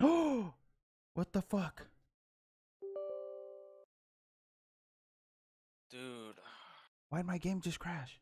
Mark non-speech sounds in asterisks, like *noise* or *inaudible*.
Oh, *gasps* what the fuck? Dude. Why'd my game just crash?